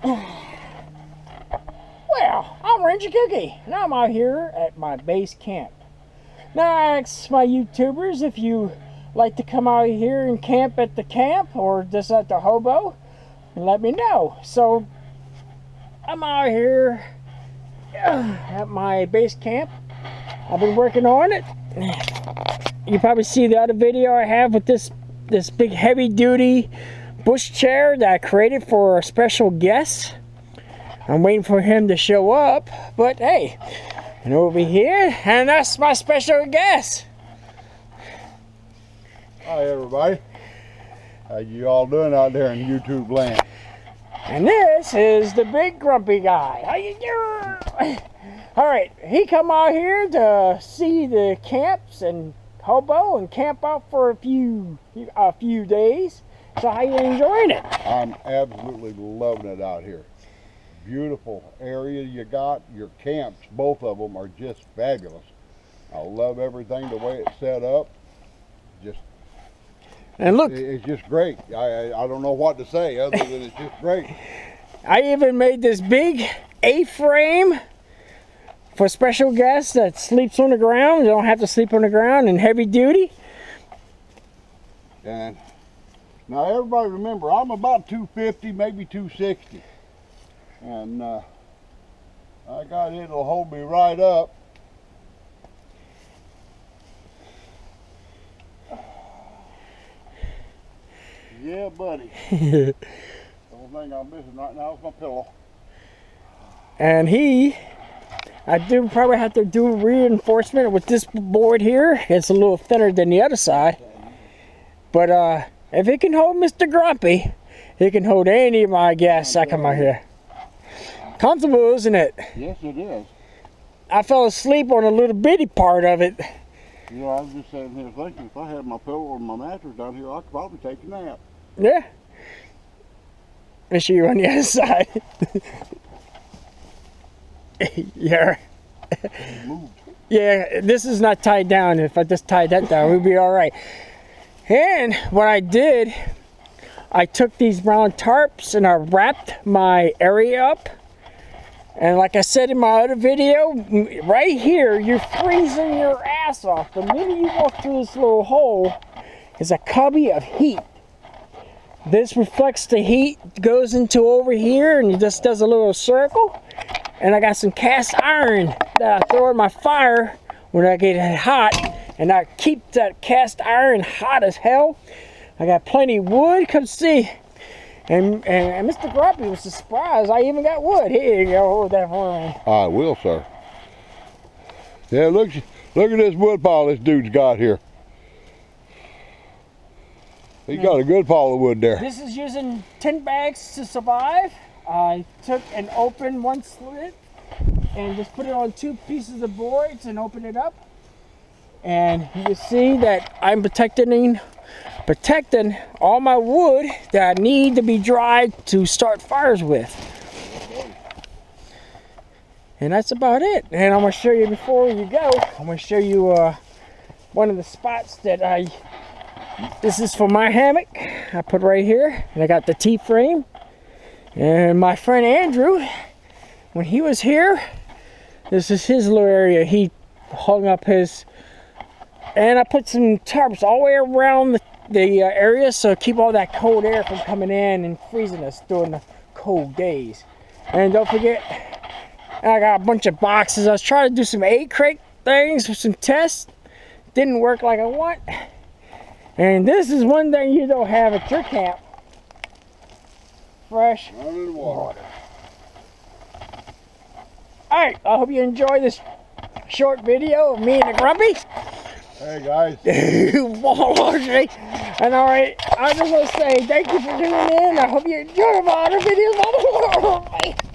Well, I'm Ranger Kooky, and I'm out here at my base camp. Now, I ask my YouTubers if you like to come out here and camp at the camp or just at the hobo, let me know. So, I'm out here at my base camp. I've been working on it. You probably see the other video I have with this this big heavy duty bush chair that I created for a special guest. I'm waiting for him to show up, but hey, and over here, and that's my special guest. Hi everybody. How you all doing out there in YouTube land? And this is the big grumpy guy. How you doing? All right, he come out here to see the camps and hobo and camp out for a few a few days. So how you enjoying it? I'm absolutely loving it out here. Beautiful area you got. Your camps, both of them, are just fabulous. I love everything the way it's set up. Just And look, it's just great. I I, I don't know what to say other than it's just great. I even made this big A-frame for special guests that sleeps on the ground. You don't have to sleep on the ground and heavy duty. And now everybody remember, I'm about 250, maybe 260. And uh, I got it'll hold me right up. Yeah, buddy. the only thing I'm missing right now is my pillow. And he, I do probably have to do reinforcement with this board here. It's a little thinner than the other side. But uh, if it can hold Mr. Grumpy, it can hold any of my guests I come out here. Comfortable, isn't it? Yes, it is. I fell asleep on a little bitty part of it. Yeah, I was just sitting here thinking if I had my pillow and my mattress down here, I could probably take a nap. Yeah. Make sure you're on the other side. yeah. Yeah, this is not tied down. If I just tied that down, we'd be all right. And what I did, I took these brown tarps and I wrapped my area up. And like I said in my other video, right here, you're freezing your ass off. The minute you walk through this little hole is a cubby of heat. This reflects the heat, goes into over here, and it just does a little circle. And I got some cast iron that I throw in my fire when I get it hot, and I keep that cast iron hot as hell. I got plenty of wood. Come see. And, and, and Mr. Grumpy was surprised I even got wood. Here you go, hold that for me. I will, sir. Yeah, look, look at this wood pile this dude's got here. He got a good pile of wood there. This is using 10 bags to survive. I took and opened one slit and just put it on two pieces of boards and open it up. And you can see that I'm protecting protecting all my wood that I need to be dried to start fires with. And that's about it. And I'm gonna show you before you go, I'm gonna show you uh, one of the spots that I this is for my hammock. I put right here, and I got the T-frame. And my friend Andrew, when he was here, this is his little area. He hung up his, and I put some tarps all the way around the, the uh, area so keep all that cold air from coming in and freezing us during the cold days. And don't forget, I got a bunch of boxes. I was trying to do some eight crate things for some tests. Didn't work like I want. And this is one thing you don't have at your camp. Fresh water. water. Alright, I hope you enjoy this short video of me and the Grumpy. Hey guys, and alright, I just want to say thank you for tuning in. I hope you enjoy my other videos.